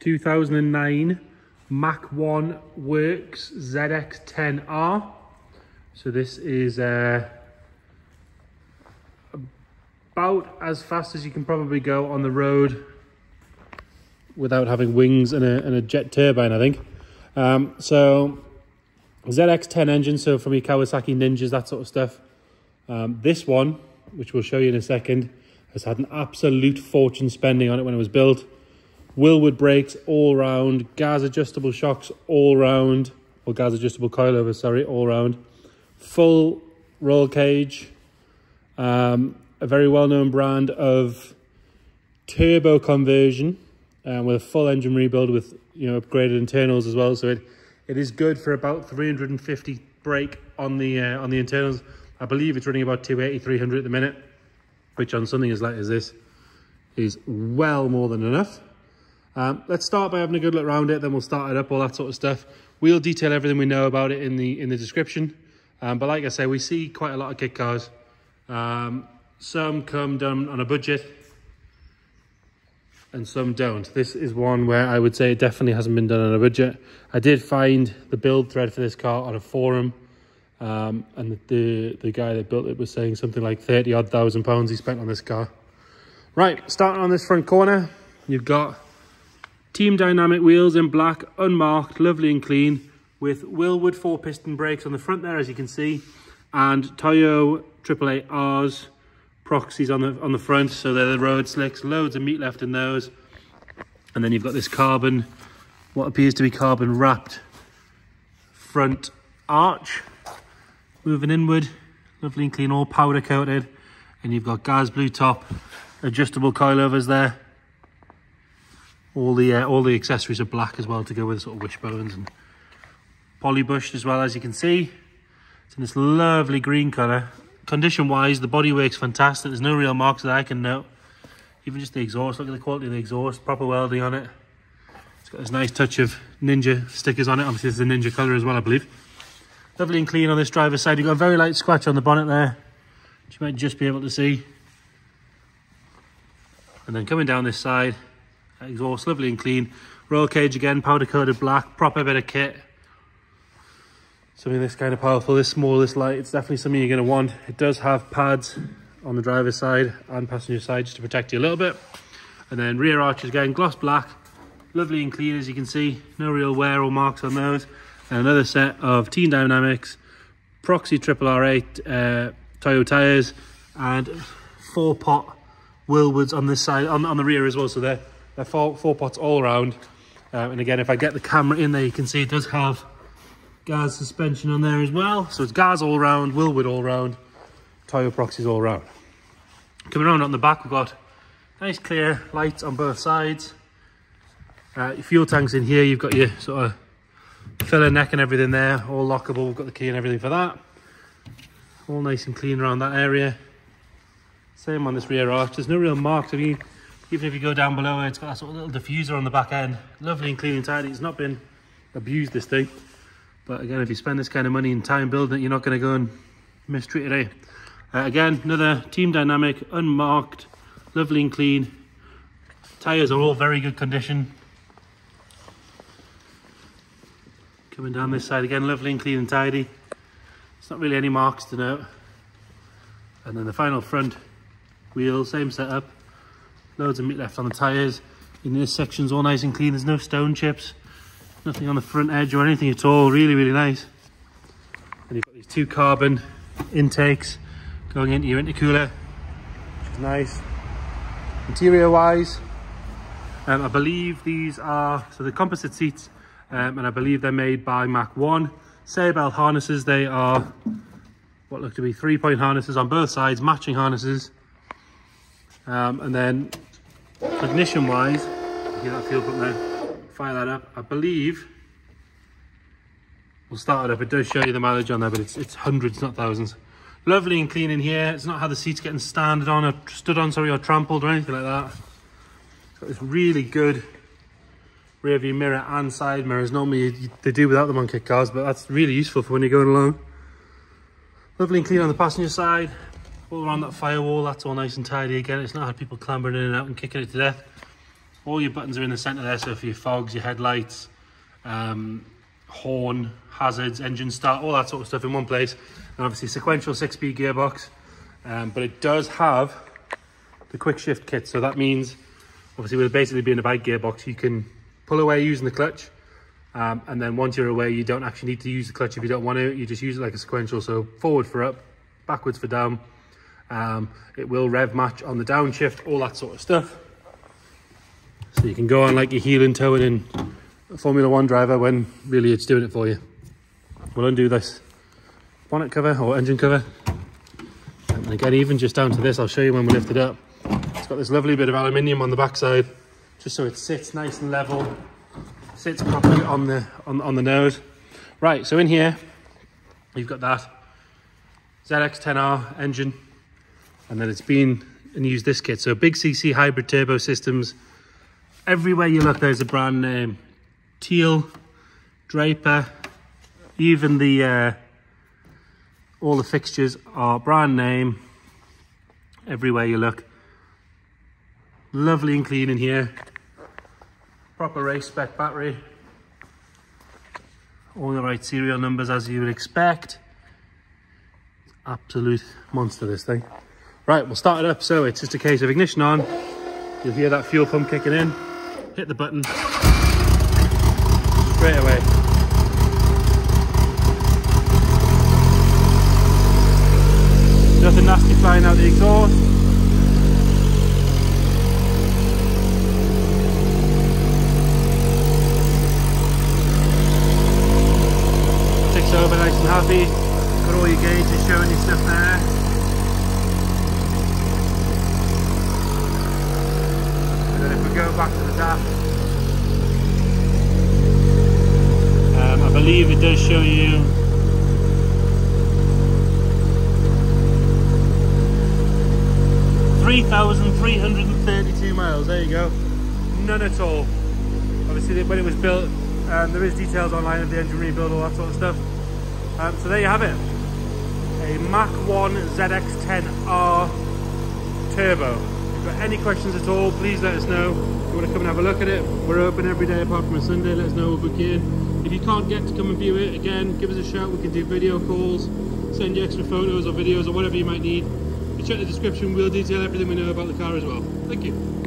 2009 Mac 1 Works ZX10R. So this is uh, about as fast as you can probably go on the road without having wings and a, and a jet turbine, I think. Um, so ZX10 engine, so from your Kawasaki Ninjas, that sort of stuff. Um, this one, which we'll show you in a second, has had an absolute fortune spending on it when it was built. Wilwood brakes all round, GAZ adjustable shocks all round, or GAZ adjustable coilover, sorry, all round. Full roll cage, um, a very well-known brand of turbo conversion um, with a full engine rebuild with you know upgraded internals as well. So it it is good for about 350 brake on the uh, on the internals. I believe it's running about 280, 300 at the minute, which on something as light as this is well more than enough. Um, let's start by having a good look around it, then we'll start it up, all that sort of stuff. We'll detail everything we know about it in the in the description. Um, but like I say, we see quite a lot of kit cars. Um, some come done on a budget and some don't. This is one where I would say it definitely hasn't been done on a budget. I did find the build thread for this car on a forum um, and the, the guy that built it was saying something like 30 odd thousand pounds he spent on this car. Right, starting on this front corner, you've got Team Dynamic wheels in black, unmarked, lovely and clean, with Wilwood four piston brakes on the front there, as you can see, and Toyo AAA R's Proxes on the on the front, so they're the road slicks, loads of meat left in those. And then you've got this carbon, what appears to be carbon wrapped front arch, moving inward, lovely and clean, all powder coated. And you've got GAZ blue top, adjustable coilovers there. All the uh, all the accessories are black as well to go with sort of wishbones and polybushed as well as you can see. It's in this lovely green colour. Condition wise, the bodywork's fantastic. There's no real marks that I can note. Even just the exhaust, look at the quality of the exhaust, proper welding on it. It's got this nice touch of Ninja stickers on it. Obviously, it's the Ninja colour as well, I believe. Lovely and clean on this driver's side. You've got a very light scratch on the bonnet there, which you might just be able to see. And then coming down this side, exhaust lovely and clean. Roll cage again, powder coated black, proper bit of kit. Something this kind of powerful, this small, this light, it's definitely something you're going to want. It does have pads on the driver's side and passenger side just to protect you a little bit. And then rear arches again, gloss black, lovely and clean as you can see. No real wear or marks on those. And another set of Team Dynamics Proxes Triple R8 uh, Toyo tyres and four pot Wilwoods on this side, on, on the rear as well. So they're they're four, four pots all around. Um, and again, if I get the camera in there, you can see it does have GAZ suspension on there as well. So it's GAZ all round, Wilwood all round, Toyo Proxes all round. Coming around on the back, we've got nice clear lights on both sides. Uh, fuel tanks in here, you've got your sort of filler neck and everything there, all lockable. We've got the key and everything for that. All nice and clean around that area. Same on this rear arch. There's no real marks. I mean, even if you go down below it, it's got that sort of little diffuser on the back end. Lovely and clean and tidy. It's not been abused, this thing. But again, if you spend this kind of money and time building it, you're not going to go and mistreat it, eh? Uh, again, another Team Dynamic, unmarked, lovely and clean. Tyres are all very good condition. Coming down this side again, lovely and clean and tidy. It's not really any marks to note. And then the final front wheel, same setup. Loads of meat left on the tyres. In this section's all nice and clean. There's no stone chips. Nothing on the front edge or anything at all. Really, really nice. And you've got these two carbon intakes going into your intercooler, which is nice. Interior wise, um, I believe these are, so the composite seats, um, and I believe they're made by Mach 1. Sabelt harnesses, they are what look to be three point harnesses on both sides, matching harnesses. Um, and then ignition wise, hear that fuel pump there, fire that up. I believe we'll start it up. It does show you the mileage on there, but it's, it's hundreds, not thousands. Lovely and clean in here. It's not how the seat's getting standed on or stood on, sorry, or trampled or anything like that. It's really good rear view mirror and side mirrors. Normally you, they do without them on cars, but that's really useful for when you're going along. Lovely and clean on the passenger side all around that firewall that's all nice and tidy again it's not had people clambering in and out and kicking it to death All your buttons are in the center there, so for your fogs, your headlights, um, horn, hazards, engine start, all that sort of stuff in one place. And obviously sequential six-speed gearbox, um, but it does have the quick shift kit. So that means, obviously with basically being a bike gearbox, you can pull away using the clutch. Um, and then once you're away, you don't actually need to use the clutch if you don't want to. You just use it like a sequential. So forward for up, backwards for down. Um, it will rev match on the downshift, all that sort of stuff. So you can go on like your heel and toe in a Formula One driver when really it's doing it for you. We'll undo this bonnet cover or engine cover. And again, even just down to this, I'll show you when we lift it up. It's got this lovely bit of aluminium on the backside, just so it sits nice and level, sits properly on the on, on the nose. Right, so in here, you've got that ZX10R engine, and then it's been and used this kit. So big CC hybrid turbo systems. Everywhere you look, there's a brand name. TiAL, Draper, even the uh, all the fixtures are brand name. Everywhere you look. Lovely and clean in here. Proper race spec battery. All the right serial numbers as you would expect. Absolute monster this thing. Right, we'll start it up. So it's just a case of ignition on. You'll hear that fuel pump kicking in. Hit the button. Straight away. Nothing nasty flying out the exhaust. Over nice and happy. Got all your gauges showing you stuff there. And then if we go back to the dash, um, I believe it does show you Three thousand three hundred and thirty-two miles. There you go. None at all. Obviously, when it was built, um, there is details online of the engine rebuild, all that sort of stuff. Um, so there you have it. A Mach 1 ZX10R Turbo. Got any questions at all, please let us know. If you want to come and have a look at it, we're open every day apart from a Sunday. Let us know, we'll book you in. If you can't get to come and view it, again, give us a shout. We can do video calls, send you extra photos or videos or whatever you might need. Check the description, we'll detail everything we know about the car as well. Thank you.